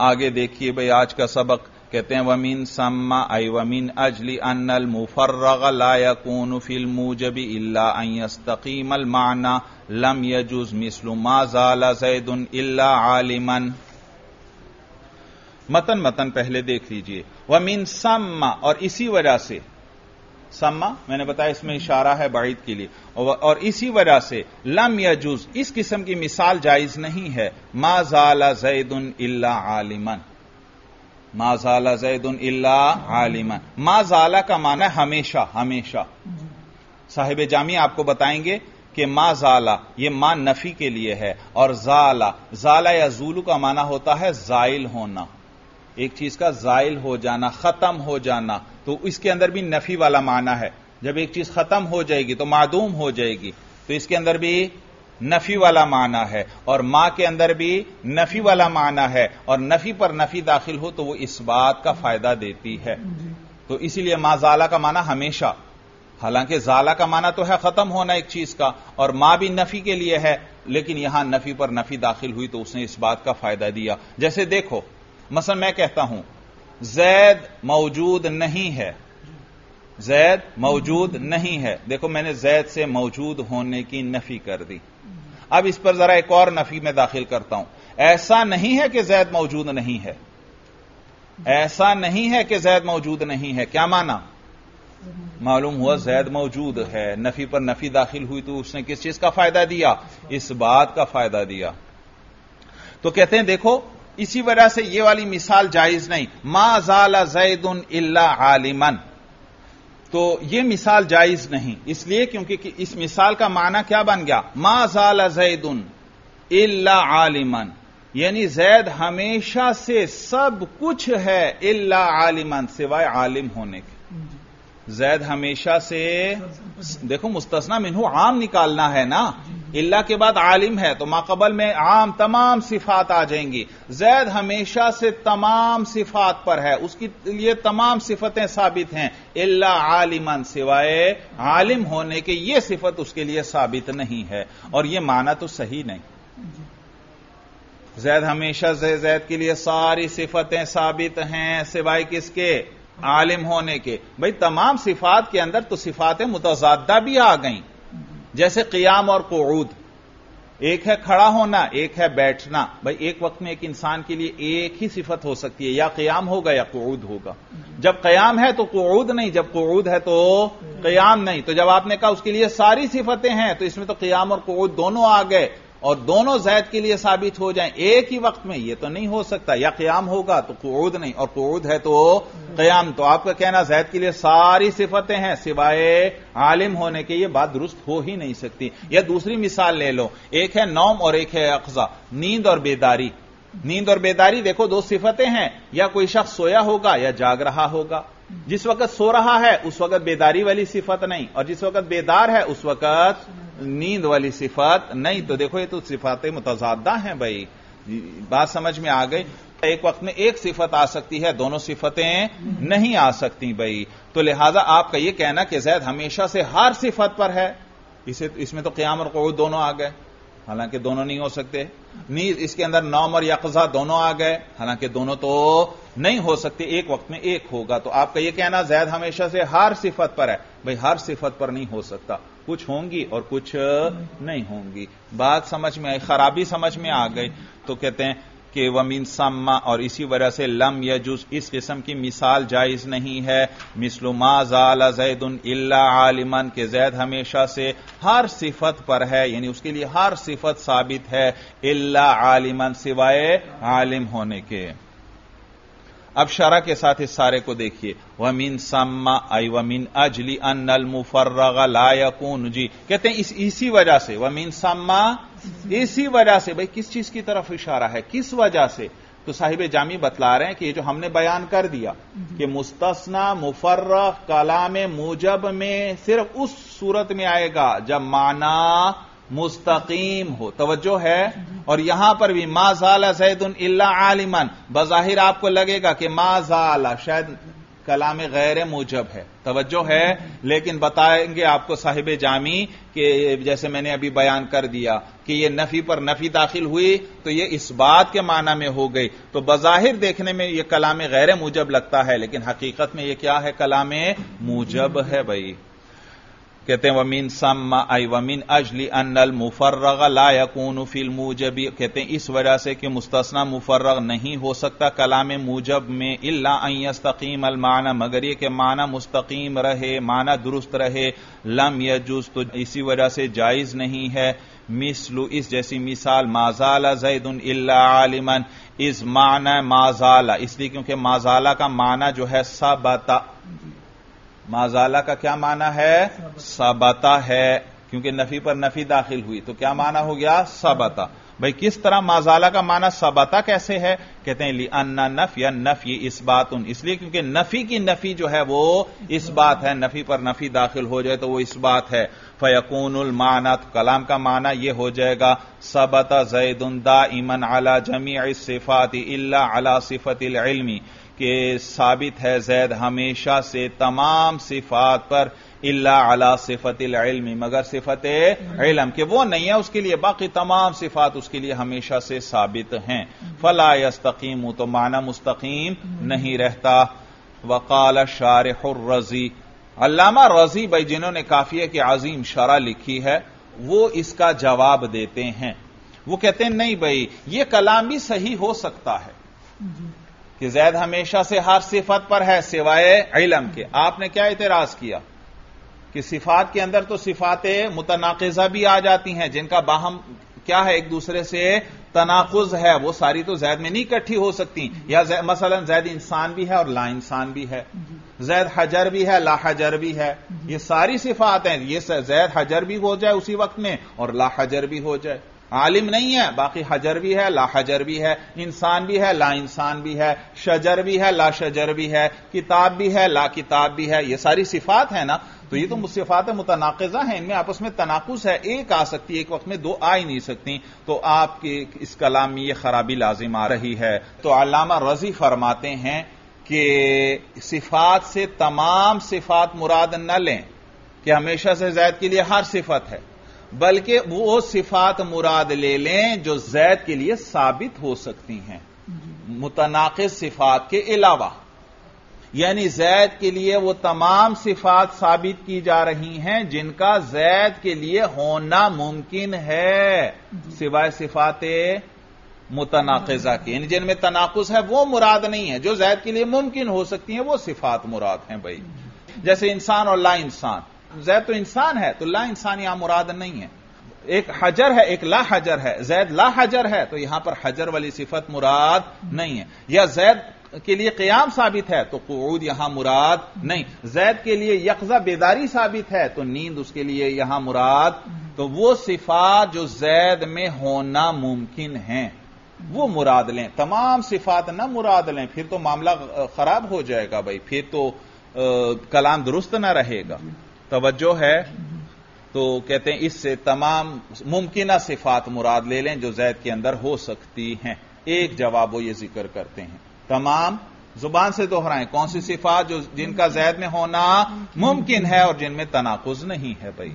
S1: आगे देखिए भाई आज का सबक कहते हैं वमीन सम्मा आई वमीन अजली अनल मुफर्रग लायकून फिल मूजबी इल्ला अस्तकीमल माना लम यजुज मिसलु माजाला जैदुन इल्ला आलिमन। मतन मतन पहले देख लीजिए। वह मीन सम्मा, और इसी वजह से, सम्मा, मैंने बताया इसमें इशारा है बाइद के लिए, और इसी वजह से, लम यजूज, इस किस्म की मिसाल जायज़ नहीं है। मा माजाला जैदुन इल्ला आलिमन। मा माजाला जैदुन इल्ला आलिमन। माजाला का माना है हमेशा हमेशा। साहिब जामी आपको बताएँगे कि मा जाला, ये मा नफी के लिए है, और जाला जाला या जूलू का माना होता है जाइल होना। एक चीज़ का जायल हो जाना खत्म हो जाना तो इसके अंदर भी नफी वाला माना है। जब एक चीज़ खत्म हो जाएगी तो मादूम हो जाएगी तो इसके अंदर भी नफी वाला माना है और माँ के अंदर भी नफी वाला माना है और नफी पर नफी दाखिल हो तो वो इस बात का फ़ायदा देती है। तो इसीलिए माँ जाला का माना हमेशा। हालाँकि जाला का माना तो है खत्म होना एक चीज़ का और माँ भी नफी के लिए है लेकिन यहाँ नफी पर नफी दाखिल हुई तो उसने इस बात का फ़ायदा दिया। जैसे देखो मसल मैं कहता हूँ, जैद मौजूद नहीं है। जैद मौजूद नहीं है। देखो, मैंने जैद से मौजूद होने की नफी कर दी। अब इस पर जरा एक और नफी में दाखिल करता हूँ। ऐसा नहीं है कि जैद मौजूद नहीं है। ऐसा नहीं है कि जैद मौजूद नहीं है। क्या माना? मालूम हुआ जैद मौजूद है। नफी पर नफी दाखिल हुई तो उसने किस चीज़ का फ़ायदा दिया? इस बात का फ़ायदा दिया। तो कहते हैं, देखो इसी वजह से यह वाली मिसाल जायज़ नहीं। मा जाला जैद इल्ला आलिमन। तो यह मिसाल जायज़ नहीं। इसलिए क्योंकि इस मिसाल का माना क्या बन गया? मा जाला जैदुन इल्ला आलिमन। यानी जैद हमेशा से सब कुछ है इल्ला आलिमन, सिवाय आलिम होने के। जैद हमेशा से, देखो मुस्तना मिनहू आम निकालना है ना? इल्ला के बाद आलिम है तो माकबल में आम, तमाम सिफात आ जाएँगी। जैद हमेशा से तमाम सिफात पर है, उसके लिए तमाम सिफतें साबित हैं। इल्ला आलिमन सिवाय आलिम होने के ये सिफत उसके लिए साबित नहीं है, और ये माना तो सही नहीं। जैद हमेशा से जैद के लिए सारी सिफतें साबित हैं, सिवाय किसके? आलिम होने के। भाई, तमाम सिफात के अंदर तो सिफातें मुतजादा भी आ गई। जैसे क्याम और कोऊद। एक है खड़ा होना, एक है बैठना। भाई, एक वक्त में एक इंसान के लिए एक ही सिफत हो सकती है। या क्याम होगा या कोऊद होगा। जब क्याम है तो कोऊद नहीं, जब कोऊद है तो क्याम नहीं। तो जब आपने कहा उसके लिए सारी सिफतें हैं तो इसमें तो क्याम और कोऊद दोनों आ गए। और दोनों जैद के लिए साबित हो जाए एक ही वक्त में। यह तो नहीं हो सकता। या क्याम होगा तो कुद नहीं। और कुद है तो क्याम। तो आपका कहना जैद के लिए सारी सिफतें हैं, सिवाय आलिम होने के। ये बात दुरुस्त हो ही नहीं सकती। या दूसरी मिसाल ले लो। एक है नौम और एक है अकजा। नींद और बेदारी। नींद और बेदारी, देखो दो सिफतें हैं। या कोई शख्स सोया होगा या जाग रहा होगा। जिस वक्त सो रहा है, उस वक्त बेदारी वाली सिफत नहीं। और जिस वक्त बेदार है, उस वक्त नींद वाली सिफत नहीं। तो देखो, ये तो सिफात मुतजादा हैं भाई। बात समझ में आ गई। एक वक्त में एक सिफत आ सकती है, दोनों सिफतें नहीं आ सकती भाई। तो लिहाजा आपका यह कहना कि जैद हमेशा से हर सिफत पर है। इसे, इसमें तो क्याम और कौद दोनों आ गए। हालाँकि दोनों नहीं हो सकते। नीज इसके अंदर नौम और यकजा दोनों आ गए। हालाँकि दोनों तो नहीं हो सकते, एक वक्त में एक होगा। तो आपका यह कहना जैद हमेशा से हर सिफत पर है। भाई, हर सिफत पर नहीं हो सकता। कुछ होंगी और कुछ नहीं होंगी। बात समझ में आई, खराबी समझ में आ गई। तो कहते हैं कि वमीन सम्मा और इसी वजह से लम यजुस इस किस्म की मिसाल जायज़ नहीं है। मिसलुमा जाला जैदुन इल्ला आलिमन, के जैद हमेशा से हर सिफत पर है। यानी उसके लिए हर सिफत साबित है, इल्ला आलिमन, सिवाय आलिम होने के। अब शरा के साथ इस सारे को देखिए। वमीन सम्मा आई वमीन अजली अनल मुफर्रगा लायकून जी, कहते हैं इस, इसी वजह से, वमीन सम्मा, इसी वजह से। भाई, किस चीज़ की तरफ़ इशारा है? किस वजह से? तो साहिब जामी बतला रहे हैं कि ये जो हमने बयान कर दिया कि मुस्तना मुफर्र कलाम, मुजब में सिर्फ़ उस सूरत में आएगा जब माना मुस्तकीम हो। तवज्जो है। और यहाँ पर भी माजाला जैदुन इल्ला आलिमन। बजाहिर आपको लगेगा कि मा माजाला शायद कलाम गैर मुजब है। तवज्जो है, लेकिन बताएँगे आपको साहिब जामी कि जैसे मैंने अभी बयान कर दिया कि ये नफी पर नफी दाखिल हुई तो ये इस बात के माना में हो गई। तो बजाहिर देखने में ये कलाम गैर मुजब लगता है, लेकिन हकीकत में ये क्या है? कलाम मुजब है भाई। कहते हैं, वमीन सम्मा आई वमीन अजली अनल मुफर्रग लायकून फिल मूजबी. कहते हैं, इस वजह से कि मुस्तना मुफर्रग नहीं हो सकता कलाम मूजब में, इल्ला यस्तकीम अल माना, मगर ये कि माना मुस्तकीम रहे, माना दुरुस्त रहे, लम यजुज तो इसी वजह से जायज़ नहीं है। मिसलू, इस जैसी मिसाल, माजाला इल्ला आलिमन, इस माना माजाला, इसलिए क्योंकि माजाला का माना जो है, सबता माजाला का क्या माना है? सबता है। क्योंकि नफी पर नफी दाखिल हुई तो क्या माना हो गया? सबता। भाई, किस तरह माजाला का माना सबता कैसे है? कहते हैं अन्ना नफ या नफ, ये इस बात उन इसलिए क्योंकि नफी की नफी जो है, वो इस बात है, नफी पर नफी दाखिल हो जाए तो वो इस बात है। फयकून माना तो कलाम का माना यह हो जाएगा, सबता जैदा इमन अला जमी सिफात अला सिफत इल्मी। के साबित है जैद हमेशा से तमाम सिफात पर, इल्ला अला सिफत इल्मी, मगर सिफत इलम, के वो नहीं है उसके लिए, बाकी तमाम सिफात उसके लिए हमेशा से साबित हैं। फला यस्तकीम तो माना मुस्तकीम नहीं रहता। वकाल शारहुर रज़ी, अल्लामा रज़ी भाई जिन्होंने काफिया की अजीम शरा लिखी है, वो इसका जवाब देते हैं। वो कहते हैं, नहीं भाई, ये कलाम भी सही हो सकता है। कि जैद हमेशा से हर सिफत पर है सिवाय इलम के। आपने क्या इतराज किया? कि सिफात के अंदर तो सिफातें मुतनाकजा भी आ जाती हैं जिनका बाहम क्या है एक दूसरे से? तनाकुज है। वो सारी तो जैद में नहीं इकट्ठी हो सकती। या जै, मसलन जैद इंसान भी है और ला इंसान भी है। जैद हजर भी है ला हजर भी है। ये सारी सिफात हैं। ये जैद हजर भी हो जाए उसी वक्त में और ला हजर भी हो जाए। आलिम नहीं है, बाकी हजर भी है, ला हजर भी है, इंसान भी है, ला इंसान भी है, शजर भी है, ला शजर भी है, किताब भी है, ला किताब भी है, ये सारी सिफात है ना? तो ये तो मुसिफात मुतनाकजा है, इनमें आपस में तनाकुस है, एक आ सकती है, एक वक्त में दो आ ही नहीं सकती। तो आपके इस कलाम में ये खराबी लाजिम आ रही है। तो अलामा रज़ी फरमाते हैं कि सिफात से तमाम सिफात मुराद न लें, कि हमेशा से जैद के लिए हर सिफत है। बल्कि वो सिफात मुराद ले लें जो जैद के लिए साबित हो सकती हैं। मुतनाक़ सिफात के अलावा। यानी जैद के लिए वो तमाम सिफात साबित की जा रही हैं, जिनका जैद के लिए होना मुमकिन है। सिवाय सिफात मुतनाजा की। यानी जिनमें तनाकुस है, वो मुराद नहीं है। जो जैद के लिए मुमकिन हो सकती है, वो सिफात मुराद हैं भाई। जैसे इंसान और ला इंसान जैद तो इंसान है तो ला इंसान यहाँ मुराद नहीं है। एक हजर है एक ला हजर है। जैद ला हजर है तो यहाँ पर हजर वाली सिफत मुराद नहीं है। या जैद के लिए क्याम साबित है तो कूद यहाँ मुराद नहीं। जैद के लिए यकजा बेदारी साबित है तो नींद उसके लिए यहाँ मुराद। तो वो सिफात जो जैद में होना मुमकिन है वो मुराद लें। तमाम सिफात ना मुराद लें फिर तो मामला खराब हो जाएगा भाई फिर तो आ, कलाम दुरुस्त ना रहेगा। तवज्जो है तो कहते हैं, इससे तमाम मुमकिन सिफात मुराद ले लें जो जैद के अंदर हो सकती हैं। एक जवाब वो ये ज़िक्र करते हैं। तमाम ज़ुबान से दोहराएँ, कौन सी सिफात जो जिनका जैद में होना मुमकिन है और जिनमें तनाकुज नहीं है भाई?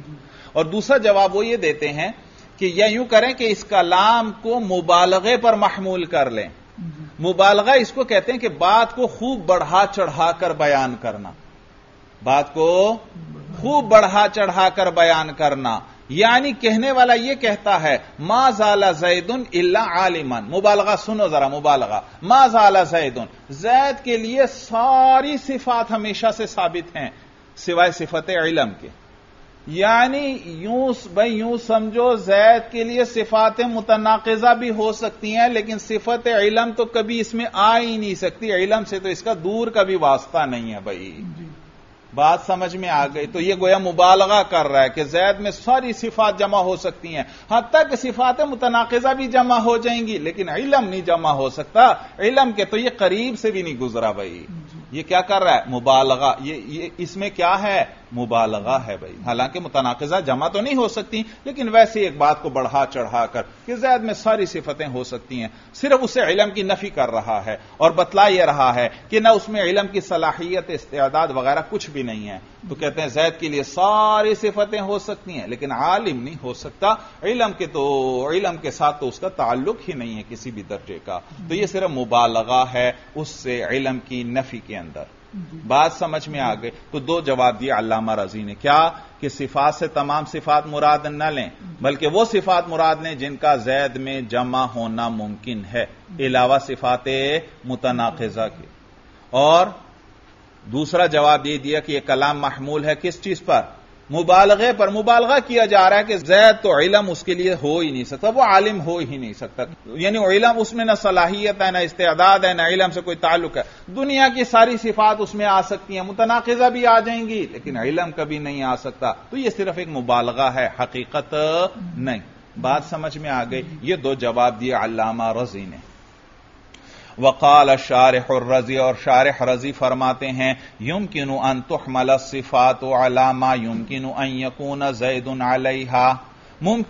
S1: और दूसरा जवाब वो ये देते हैं कि यह यूँ करें कि इस कलाम को मुबालगे पर महमूल कर लें। मुबालगा इसको कहते हैं कि बात को खूब बढ़ा चढ़ा कर बयान करना। बात को खूब बढ़ा चढ़ा कर बयान करना। यानी कहने वाला यह कहता है माजाला जैदुन इल्ला आलिमन। मुबालगा सुनो जरा, मुबालगा। माजाला जैदुन? जैद के लिए सारी सिफात हमेशा से साबित हैं, सिवाय सिफत इलम के। यानी यूँ भाई यूँ समझो, जैद के लिए सिफात मुतनाजा भी हो सकती हैं, लेकिन सिफत इलम तो कभी इसमें आ ही नहीं सकती। इलम से तो इसका दूर का भी वास्ता नहीं है, भाई। बात समझ में आ गई तो ये गोया मुबालगा कर रहा है कि जैद में सारी सिफात जमा हो सकती हैं। हद तक सिफात मुतनाकजा भी जमा हो जाएँगी, लेकिन इलम नहीं जमा हो सकता। इलम के तो ये करीब से भी नहीं गुजरा भाई। ये क्या कर रहा है? मुबालगा। ये, ये इसमें क्या है? मुबालगा है भाई। हालाँकि मुतनाकजा जमा तो नहीं हो सकती लेकिन वैसे एक बात को बढ़ा चढ़ा कर कि जैद में सारी सिफतें हो सकती हैं। सिर्फ़ उसे इलम की नफी कर रहा है और बतला यह रहा है कि ना उसमें इलम की सलाहियत इस्तेदाद वगैरह कुछ भी नहीं है। तो कहते हैं जैद के लिए सारी सिफतें हो सकती हैं लेकिन आलिम नहीं हो सकता। इलम के तो इलम के साथ तो उसका ताल्लुक ही नहीं है किसी भी दर्जे का। तो यह सिर्फ़ मुबालगा है उससे इलम की नफी के अंदर। बात समझ में आ गई। तो दो जवाब दिए अल्लामा रज़ी ने। क्या कि सिफात से तमाम सिफात मुराद न लें बल्कि वो सिफात मुराद लें जिनका जैद में जमा होना मुमकिन है। अलावा सिफात मुतनाखजा के। और दूसरा जवाब ये दिया कि यह कलाम महमूल है किस चीज़ पर? मुबालगे पर मुबालगा किया जा रहा है कि जैद तो इलम उसके लिए हो ही नहीं सकता, वो आलिम हो ही नहीं सकता। यानी इलम उसमें ना सलाहियत है, ना इस्तेदाद है, ना इलम से कोई ताल्लुक है। दुनिया की सारी सिफात उसमें आ सकती हैं मुतनाजा भी आ जाएँगी, लेकिन इलम कभी नहीं आ सकता। तो यह सिर्फ़ एक मुबालगा है, हकीकत नहीं। बात समझ में आ गई, ये दो जवाब दिए अल्लामा रज़ी ने। वकाल शारह रज़ी, और शारह रज़ी फरमाते हैं, युमकिन अन तुहमल सिफात अलामा युमकिन अन यकून जैदुन अलैहा।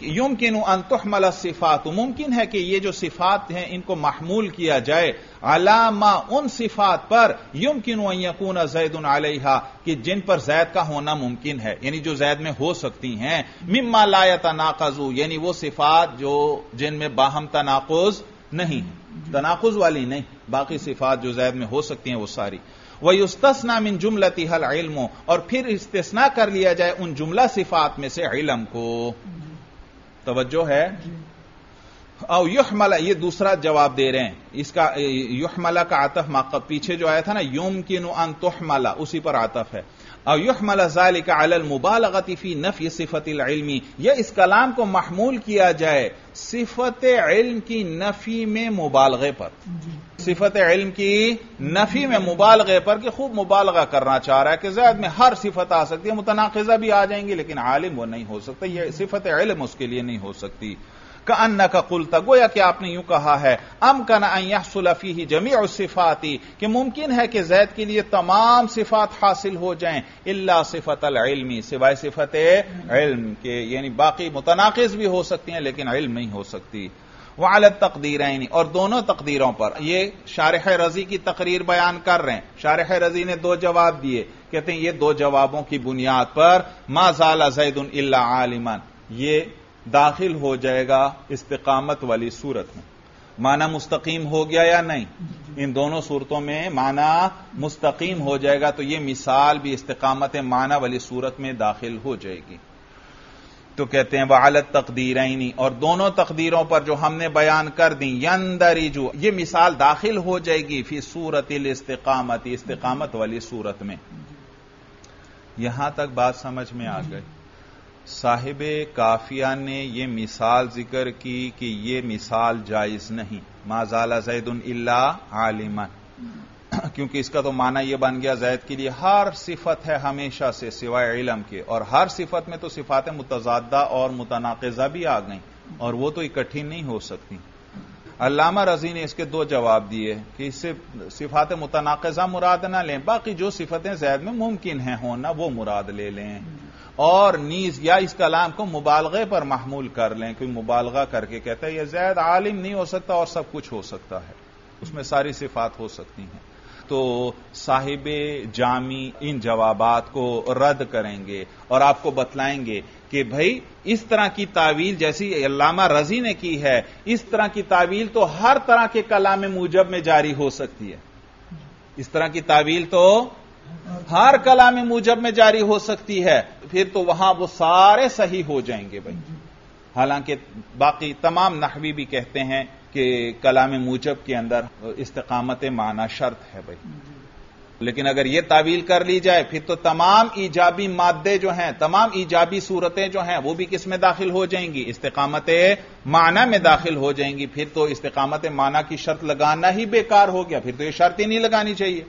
S1: युमकिन अन तुहमल सिफात, मुमकिन है कि ये जो सिफात हैं, इनको महमूल किया जाए। अलामा उन सिफात पर युमकिन यकून जैदुन अलैहा, कि जिन पर जैद का होना मुमकिन है। यानी जो जैद में हो सकती हैं। मिम्मा लाया तनाकजू यानी वो सिफात जो जिनमें बाहम तनाकुज नहीं, तनाकुज वाली नहीं, बाकी सिफात जो जैद में हो सकती हैं वो सारी। वही उस्तना मिन जुमलती हल इल्म, और फिर इस्तना कर लिया जाए उन जुमला सिफात में से इलम को। तवज्जो है? और युहमला, ये दूसरा जवाब दे रहे हैं। इसका युहमला का आतफ माकब पीछे जो आया था ना युम की अन तुहमला, उसी पर आतफ है। और युहमला का अल मुबालगती फ़ी नफी सिफत इल्मी। यह इस कलाम को महमूल किया जाए सिफत इल्म की नफी में मुबालगे पर। सिफत इल्म की नफी में मुबालगे पर कि खूब मुबालगा करना चाह रहा है कि जैद में हर सिफत आ सकती है मुतनाखजा भी आ जाएँगी लेकिन आलिम वो नहीं हो सकता। यह सिफत इल्म उसके लिए नहीं हो सकती। का अन्ना का कुलता, गोया कि आपने यूँ कहा है, अम का नफी ही जमी और सिफाती, कि मुमकिन है कि जैद के लिए तमाम सिफात हासिल हो जाए, इल्ला सिफत इल्मी, सिवाय सिफत इल्म के, यानी बाकी मुतनाकिज भी हो सकती हैं, लेकिन इल्म नहीं हो सकती। वालत तकदीर और दोनों तकदीरों पर, ये शारह रज़ी की तकरीर बयान कर रहे हैं। शारह रज़ी ने दो जवाब दिए, कहते हैं, ये दो जवाबों की बुनियाद पर माजाला जैदुन इल्ला आलिमन, ये दाखिल हो जाएगा इस्तकामत वाली सूरत में। माना मुस्तकीम हो गया या नहीं? इन दोनों सूरतों में माना मुस्तकीम हो जाएगा तो यह मिसाल भी इस्तकामत माना वाली सूरत में दाखिल हो जाएगी। तो कहते हैं वालत तकदीरनी, और दोनों तकदीरों पर जो हमने बयान कर दी, यंदरिजू, ये मिसाल दाखिल हो जाएगी फिर सूरत इस्तेकामत, इस्तकामत वाली सूरत में। यहाँ तक बात समझ में आ गई। साहिब काफिया ने यह मिसाल ज़िक्र की कि यह मिसाल जायज़ नहीं। माजाला जैदुन इल्ला आलिमन। क्योंकि इसका तो माना यह बन गया जैद के लिए हर सिफत है हमेशा से, सिवाय इलम के। और हर सिफत में तो सिफात मुतजादा और मुतनाकजा भी आ गई। और वो तो इकट्ठी नहीं हो सकती। अल्लामा रज़ी ने इसके दो जवाब दिए कि इससे सिफात मुतनाकजा मुराद ना लें। बाकी जो सिफतें जैद में मुमकिन है होना वो मुराद ले लें। और नीज या इस कलाम को मुबालगे पर महमूल कर लें। कोई मुबालगा करके कहता है यह जैद आलिम नहीं हो सकता और सब कुछ हो सकता है। उसमें सारी सिफात हो सकती हैं। तो साहिब जामी इन जवाबात को रद्द करेंगे और आपको बतलाएँगे कि भाई, इस तरह की तावील जैसी अल्लामा रज़ी ने की है, इस तरह की तावील तो हर तरह के कलाम मूजब में जारी हो सकती है। इस तरह की तावील तो हर कलाम मूजब में जारी हो सकती है, फिर तो वहाँ वो सारे सही हो जाएँगे भाई। हालाँकि बाकी तमाम नहवी भी कहते हैं कि कलाम मूजब के अंदर इस्तकामत माना शर्त है भाई। लेकिन अगर यह तावील कर ली जाए, फिर तो तमाम ईजाबी मादे जो हैं, तमाम ईजाबी सूरतें जो हैं, वो भी किसमें दाखिल हो जाएँगी? इस्तकामत माना में दाखिल हो जाएँगी, फिर तो इस्तकामत माना की शर्त लगाना ही बेकार हो गया, फिर तो यह शर्त ही नहीं लगानी चाहिए।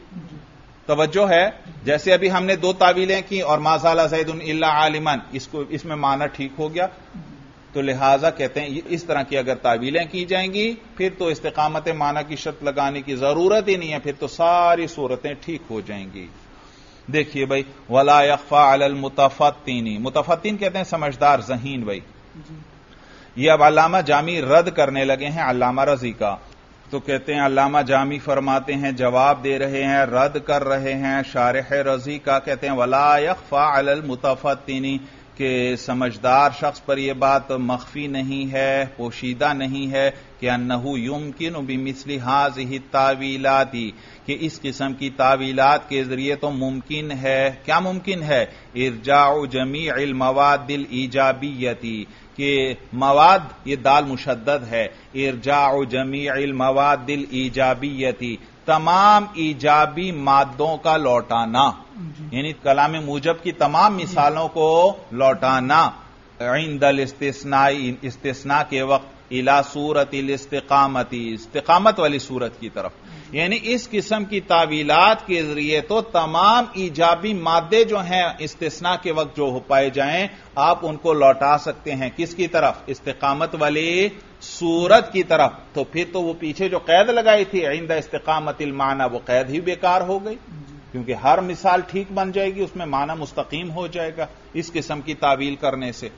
S1: तवज्जो है जैसे अभी हमने दो तावीलें की और माजाला जैदुन इल्ला आलिमन इसको इसमें माना ठीक हो गया। तो लिहाजा कहते हैं इस तरह की अगर तावीलें की जाएँगी फिर तो इस्तकामत माना की शर्त लगाने की ज़रूरत ही नहीं है फिर तो सारी सूरतें ठीक हो जाएँगी। देखिए भाई वला यकफा अल मुतफतीनी मुतफतीन कहते हैं समझदार जहीन भाई। ये अब अलामा जामी रद्द करने लगे हैं अलामा रज़ी का। तो कहते हैं, अल्लामा जामी फरमाते हैं, जवाब दे रहे हैं, रद्द कर रहे हैं, शारह रज़ी का कहते हैं, वला यकफा अल मुतफतीनी के समझदार शख्स पर यह बात मख्फी नहीं है, पोशीदा नहीं है, कि अन्नहू युमकिन बिमिसली हाज ही तावीलाती, कि इस किस्म की तावीलात के ज़रिए तो मुमकिन है। क्या मुमकिन है? इर्जाउ जमी मवादिल ईजाबियती कि मवाद ये दाल मुशद्दद है। इर्जा जमी मवादिल ईजाबियती तमाम ईजाबी मादों का लौटाना। यानी कलाम मूजब की तमाम मिसालों को लौटाना। इंदल इस्तेसनाई इस्तेसना के वक्त इला सूरत इस्तेकामती इस्तेकामत वाली सूरत की तरफ़। यानी इस किस्म की तावीलात के ज़रिए तो तमाम ईजाबी मादे जो हैं, इस्तेसना के वक्त जो हो पाए जाएँ, आप उनको लौटा सकते हैं। किसकी तरफ़? इस्तेकामत वाली सूरत की तरफ़। तो फिर तो वो पीछे जो कैद लगाई थी, आइंदा इस्तेकामत माना, वो कैद ही बेकार हो गई। क्योंकि हर मिसाल ठीक बन जाएगी, उसमें माना मुस्तकीम हो जाएगा, इस किस्म की तावील करने से।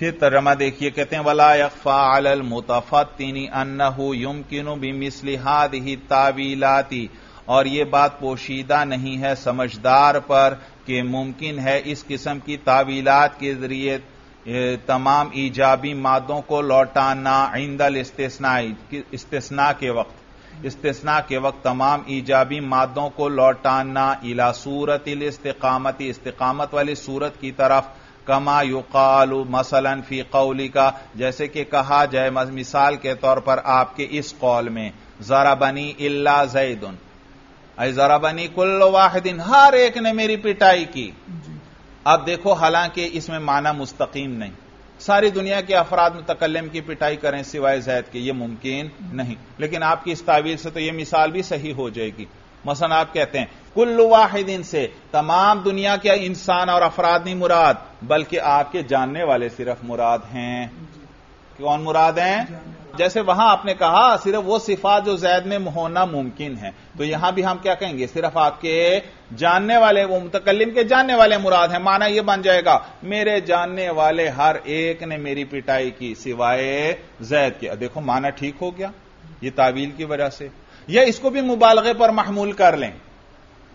S1: फिर तर्जमा देखिए, कहते हैं, वला यकफा अल मुतफ़तीनी अन्नहु युमकिनु बिमिसलिहाद ही तावीलाती। और ये बात पोशीदा नहीं है समझदार पर कि मुमकिन है इस किस्म की तावीलात के ज़रिए तमाम ईजाबी मादों को लौटाना इंदल इस्तेसना इस्तेसना के वक्त। इस्तेसना के वक्त तमाम ईजाबी मादों को लौटाना इला सूरत इस्तेकामती, इस्तेकामत वाली सूरत की तरफ़ कमा युकालु मसलन फ़ी कौली का जैसे कि कहा जाए मिसाल के तौर पर आपके इस कौल में जरा बनी इल्ला जैदुन। जरा बनी कुल्ल वाहिदिन हर एक ने मेरी पिटाई की। अब देखो हालाँकि इसमें माना मुस्तकीम नहीं। सारी दुनिया के अफराद मुतकलम की पिटाई करें सिवाय जैद के ये मुमकिन नहीं। लेकिन आपकी इस तावीर से तो यह मिसाल भी सही हो जाएगी। मसन आप कहते हैं, कुल्लु वाहिदिन से तमाम दुनिया के इंसान और अफराद नहीं मुराद, बल्कि आपके जानने वाले सिर्फ़ मुराद हैं। कौन मुराद हैं? जैसे वहाँ आपने कहा, सिर्फ़ वो सिफात जो जैद में होना मुमकिन है। तो यहाँ भी हम क्या कहेंगे? सिर्फ़ आपके जानने वाले, वो मुतकलिम के जानने वाले मुराद हैं। माना यह बन जाएगा, मेरे जानने वाले हर एक ने मेरी पिटाई की, सिवाय जैद के। देखो, माना ठीक हो गया, ये तावील की वजह से। या इसको भी मुबालगे पर महमूल कर लें।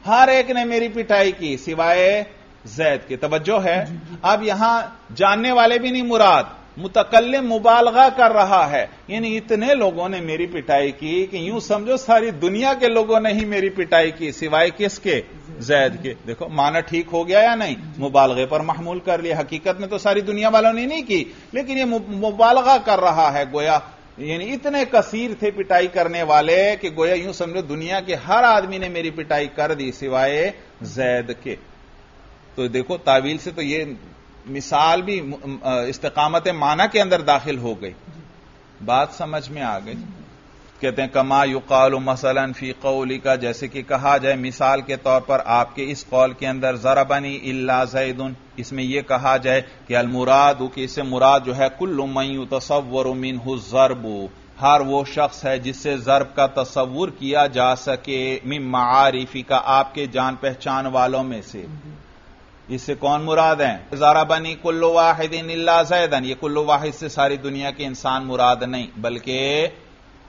S1: हर एक ने मेरी पिटाई की सिवाय जैद की। तवज्जो है? अब यहाँ जानने वाले भी नहीं मुराद। मुतकल मुबालगा कर रहा है। यानी इतने लोगों ने मेरी पिटाई की कि यूँ समझो सारी दुनिया के लोगों ने ही मेरी पिटाई की सिवाय किसके? जैद के। देखो माना ठीक हो गया या नहीं? मुबालगे पर महमूल कर लिया। हकीकत में तो सारी दुनिया वालों ने नहीं की। लेकिन ये मुबालगा कर रहा है गोया यानी इतने कसीर थे पिटाई करने वाले कि गोया यूँ समझो दुनिया के हर आदमी ने मेरी पिटाई कर दी सिवाय जैद के। तो देखो, तावील से तो ये मिसाल भी इस्तकामत माना के अंदर दाखिल हो गई। बात समझ में आ गई। कहते हैं, कमा युकाल मसलन फ़ी कौली का जैसे कि कहा जाए, मिसाल के तौर पर आपके इस कौल के अंदर, जरा बनी इल्ला जैदुन इसमें यह कहा जाए कि अलमुराद कि इससे मुराद जो है, कुल्लु मयू तस्वर मिन जरबू। हर वो शख्स है जिससे जरब का तस्वुर किया जा सके मिम मारिफी का आपके जान पहचान वालों में से। इससे कौन मुराद है? जारा बनी कुल्लु वाहिदिन इल्ला जैदन ये कुल्लु वाहिद से सारी दुनिया के इंसान मुराद नहीं, बल्कि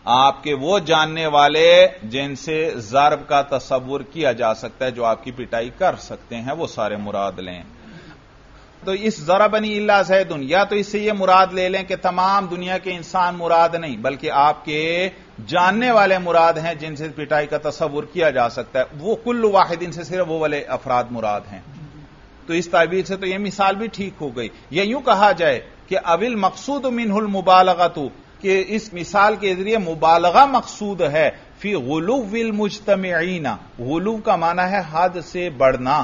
S1: आपके वो जानने वाले जिनसे जरब का तस्वुर किया जा सकता है, जो आपकी पिटाई कर सकते हैं, वो सारे मुराद लें। तो इस जरा बनी इल्ला जैदुन, या तो इससे यह मुराद ले लें कि तमाम दुनिया के इंसान मुराद नहीं, बल्कि आपके जानने वाले मुराद हैं, जिनसे पिटाई का तस्वुर किया जा सकता है। वो कुल्लु वाहिदिन से सिर्फ़ वो वाले अफराद मुराद हैं। तो इस ताबीर से तो यह मिसाल भी ठीक हो गई। यह यूँ कहा जाए कि अविल मकसूद मिनहुल मुबालगतु कि इस मिसाल के ज़रिए मुबालगा मकसूद है। फ़ी गुलूविल मुजतमीना गुलू का माना है हद से बढ़ना,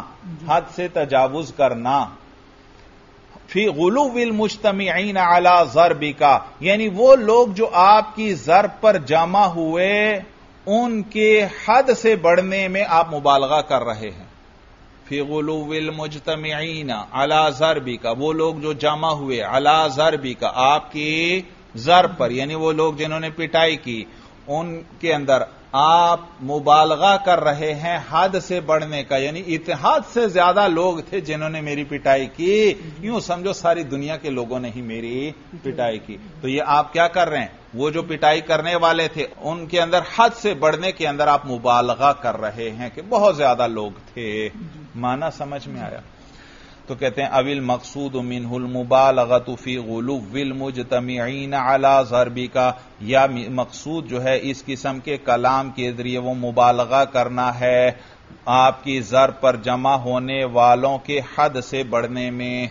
S1: हद से तजावुज करना। फ़ी गुलूविल मुजतमीना अला जरबी का यानी वो लोग जो आपकी जरब पर जमा हुए, उनके हद से बढ़ने में आप मुबालगा कर रहे हैं। फ़ी गुलूविल मुजतमीना अला जरबी का वो लोग जो जमा हुए अला जरबी का आपकी जर पर, यानी वो लोग जिन्होंने पिटाई की, उनके अंदर आप मुबालगा कर रहे हैं हद से बढ़ने का, यानी इतिहाद से ज़्यादा लोग थे जिन्होंने मेरी पिटाई की। यूँ समझो सारी दुनिया के लोगों ने ही मेरी पिटाई की। तो ये आप क्या कर रहे हैं? वो जो पिटाई करने वाले थे, उनके अंदर हद से बढ़ने के अंदर आप मुबालगा कर रहे हैं कि बहुत ज़्यादा लोग थे। माना समझ में आया? तो कहते हैं अविल मकसूद मिनहुल मुबालगतुफी गुलुविल मुजतमीन अला जरबी का या मकसूद जो है इस किस्म के कलाम के ज़रिए वो मुबालगा करना है आपकी जर पर जमा होने वालों के हद से बढ़ने में।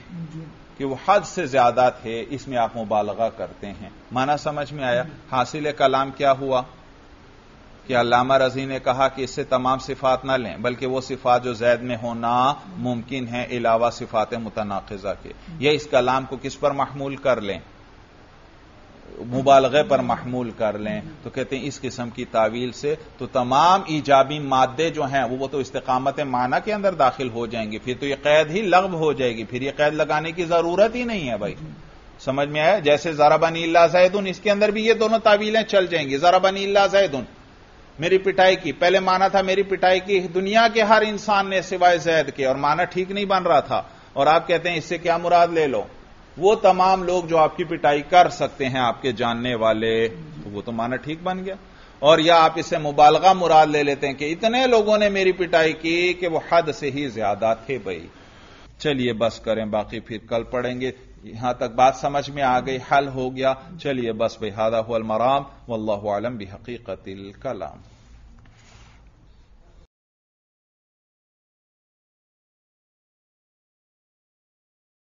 S1: कि वो हद से ज़्यादा थे इसमें आप मुबालगा करते हैं। माना समझ में आया? हासिल कलाम क्या हुआ? कि अल्लामा रज़ी ने कहा कि इससे तमाम सिफात न लें, बल्कि वो सिफात जो जैद में होना मुमकिन है अलावा सिफात मुतनाजा के। यह इस कलाम को किस पर महमूल कर लें? मुबालगे पर महमूल कर लें। तो कहते हैं, इस किस्म की तावील से तो तमाम ईजाबी मादे जो हैं, वो वो तो इस्तकामत माना के अंदर दाखिल हो जाएँगे। फिर तो ये कैद ही लगब हो जाएगी। फिर ये कैद लगाने की ज़रूरत ही नहीं है भाई। समझ में आया? जैसे जरा बनी इल्ला जैदुन इसके अंदर भी ये दोनों तावीलें चल जाएँगी। जरा बनी इल्ला जैदुन मेरी पिटाई की। पहले माना था मेरी पिटाई की, दुनिया के हर इंसान ने सिवाय जैद के, और माना ठीक नहीं बन रहा था। और आप कहते हैं, इससे क्या मुराद ले लो? वो तमाम लोग जो आपकी पिटाई कर सकते हैं आपके जानने वाले तो वो तो माना ठीक बन गया। और या आप इससे मुबालगा मुराद ले लेते हैं कि इतने लोगों ने मेरी पिटाई की कि वो हद से ही ज़्यादा थे भाई। चलिए बस करें, बाकी फिर कल पढ़ेंगे। यहाँ तक बात समझ में आ गई, हल हो गया। चलिए बस बेहादा मराम वल्लाम भी हकीकत कलाम।